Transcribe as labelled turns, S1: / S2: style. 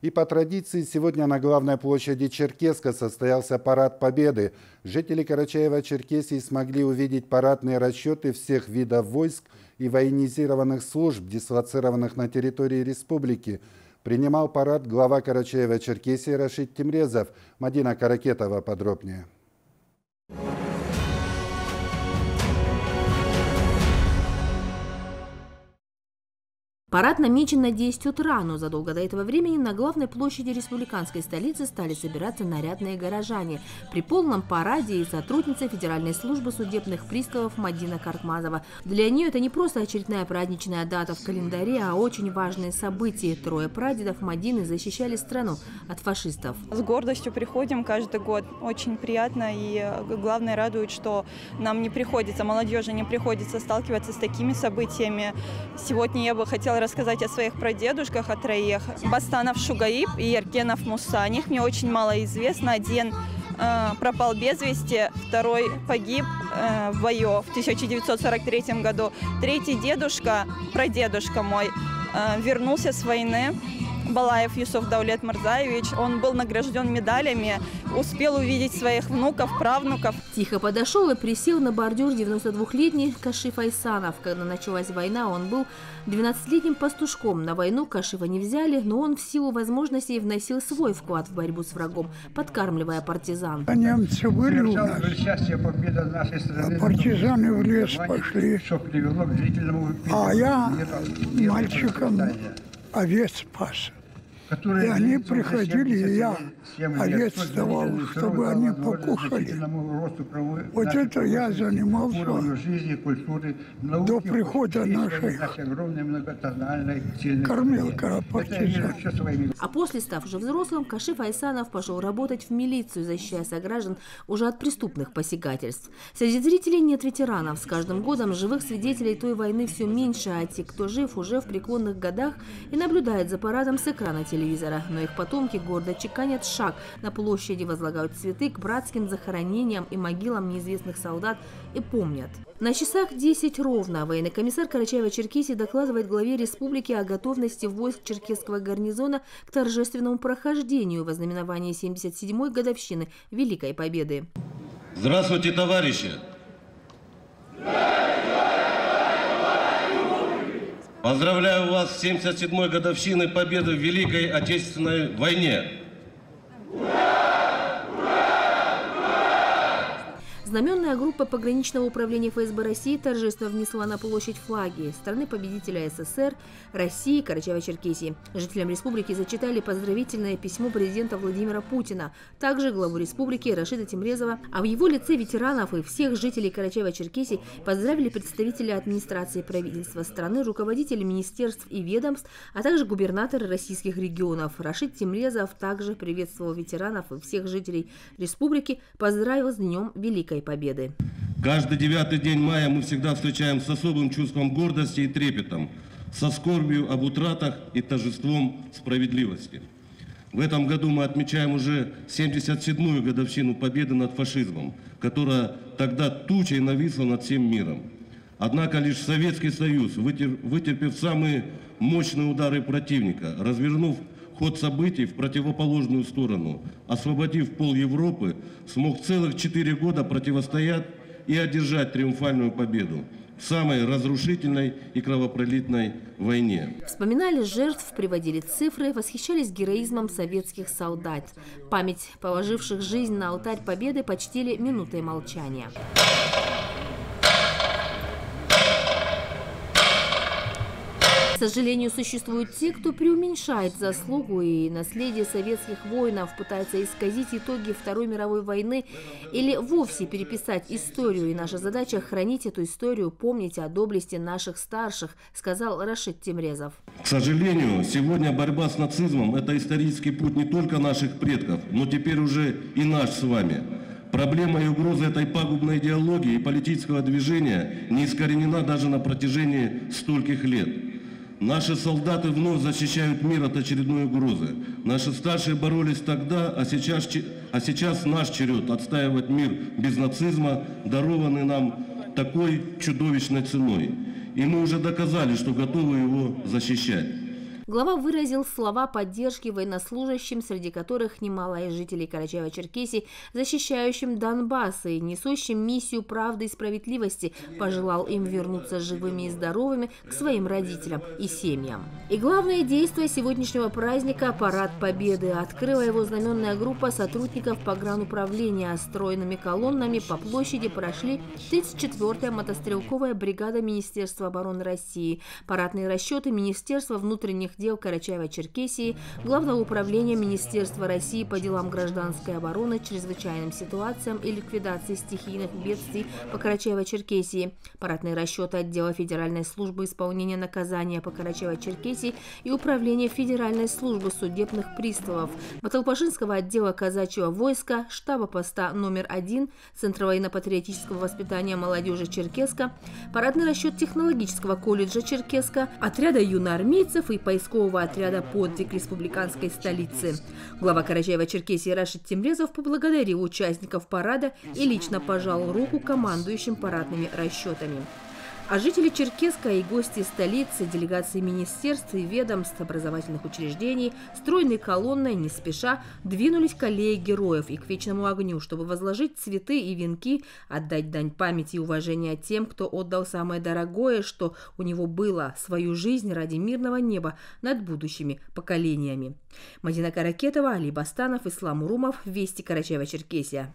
S1: И по традиции сегодня на главной площади Черкеска состоялся парад Победы. Жители Карачаева-Черкесии смогли увидеть парадные расчеты всех видов войск и военизированных служб, дислоцированных на территории республики. Принимал парад глава Карачаева-Черкесии Рашид Тимрезов. Мадина Каракетова подробнее.
S2: Парад намечен на 10 утра, но задолго до этого времени на главной площади республиканской столицы стали собираться нарядные горожане. При полном параде и сотрудница Федеральной службы судебных приставов Мадина Каркмазова. Для нее это не просто очередная праздничная дата в календаре, а очень важное событие. Трое прадедов Мадины защищали страну от фашистов.
S3: С гордостью приходим каждый год. Очень приятно и главное радует, что нам не приходится, молодежи не приходится сталкиваться с такими событиями. Сегодня я бы хотела рассказать о своих прадедушках, о троих. Бастанов Шугаиб и Еркенов Муса. О них мне очень мало известно. Один э, пропал без вести, второй погиб э, в бою в 1943 году. Третий дедушка, прадедушка мой, э, вернулся с войны Балаев Юсуф Даулет Марзаевич. Он был награжден медалями, успел увидеть своих внуков, правнуков.
S2: Тихо подошел и присел на бордюр 92-летний Кашиф Айсанов. Когда началась война, он был 12-летним пастушком. На войну Кашифа не взяли, но он в силу возможностей вносил свой вклад в борьбу с врагом, подкармливая партизан.
S4: А немцы были у нас, а партизаны в лес пошли. А я мальчиком овец пас. И они приходили, и я овец давал, чтобы они покушали. Вот это я занимался до прихода нашей кормилка партизан.
S2: А после, став уже взрослым, Кашиф Айсанов пошел работать в милицию, защищая сограждан уже от преступных посягательств. Среди зрителей нет ветеранов. С каждым годом живых свидетелей той войны все меньше, а те, кто жив, уже в преклонных годах и наблюдает за парадом с экрана телевизора. Но их потомки гордо чеканят шаг на площади возлагают цветы к братским захоронениям и могилам неизвестных солдат и помнят. На часах 10 ровно военный комиссар Карачаева-Черкесии докладывает главе республики о готовности войск черкесского гарнизона к торжественному прохождению вознаменования 77-й годовщины Великой Победы.
S5: Здравствуйте, товарищи! Поздравляю вас с 77-й годовщиной победы в Великой Отечественной войне!
S2: Знаменная группа пограничного управления ФСБ России торжественно внесла на площадь флаги страны победителя СССР, России, Карачаева-Черкесии. Жителям республики зачитали поздравительное письмо президента Владимира Путина, также главу республики Рашида Тимрезова, а в его лице ветеранов и всех жителей Карачаева-Черкесии поздравили представители администрации правительства страны, руководители министерств и ведомств, а также губернаторы российских регионов. Рашид Тимрезов также приветствовал ветеранов и всех жителей республики, поздравил с Днем Великой Великой Победы.
S5: Каждый девятый день мая мы всегда встречаем с особым чувством гордости и трепетом, со скорбью об утратах и торжеством справедливости. В этом году мы отмечаем уже 77-ю годовщину победы над фашизмом, которая тогда тучей нависла над всем миром. Однако лишь Советский Союз, вытерпев самые мощные удары противника, развернув ход событий в противоположную сторону, освободив пол Европы, смог целых четыре года противостоять и одержать триумфальную победу в самой разрушительной и кровопролитной войне.
S2: Вспоминали жертв, приводили цифры, восхищались героизмом советских солдат. Память положивших жизнь на алтарь победы почтили минутой молчания. Сожалению, существуют те, кто преуменьшает заслугу и наследие советских воинов, пытается исказить итоги Второй мировой войны или вовсе переписать историю. И наша задача – хранить эту историю, помнить о доблести наших старших, сказал Рашид Тимрезов.
S5: К сожалению, сегодня борьба с нацизмом – это исторический путь не только наших предков, но теперь уже и наш с вами. Проблема и угроза этой пагубной идеологии и политического движения не искоренена даже на протяжении стольких лет. Наши солдаты вновь защищают мир от очередной угрозы. Наши старшие боролись тогда, а сейчас, а сейчас наш черед отстаивать мир без нацизма, дарованный нам такой чудовищной ценой. И мы уже доказали, что готовы его защищать.
S2: Глава выразил слова поддержки военнослужащим, среди которых немало из жителей Карачаева-Черкесии, защищающим Донбасс и несущим миссию правды и справедливости, пожелал им вернуться живыми и здоровыми к своим родителям и семьям. И главное действие сегодняшнего праздника – Парад Победы. Открыла его знаменная группа сотрудников погрануправления. Стройными колоннами по площади прошли 34-я мотострелковая бригада Министерства обороны России, парадные расчеты Министерства внутренних дел Карачаева-Черкесии, Главного управления Министерства России по делам гражданской обороны, чрезвычайным ситуациям и ликвидации стихийных бедствий по Карачаево-Черкесии, парадные расчеты отдела Федеральной службы исполнения наказания по Карачаево-Черкесии и Управления Федеральной службы судебных приставов, Баталпашинского отдела казачьего войска, штаба поста номер один, Центра военно-патриотического воспитания молодежи Черкеска, парадный расчет технологического колледжа Черкеска, отряда юноармейцев и поискового отряда «Подвиг республиканской столицы». Глава Карачаева-Черкесии Рашид Темрезов поблагодарил участников парада и лично пожал руку командующим парадными расчетами. А жители Черкеска и гости столицы, делегации министерств и ведомств образовательных учреждений стройной колонной не спеша двинулись к аллее героев и к вечному огню, чтобы возложить цветы и венки, отдать дань памяти и уважения тем, кто отдал самое дорогое, что у него было, свою жизнь ради мирного неба над будущими поколениями. Мадина Каракетова, Али Бастанов, Ислам Урумов, Вести Карачаева-Черкесия.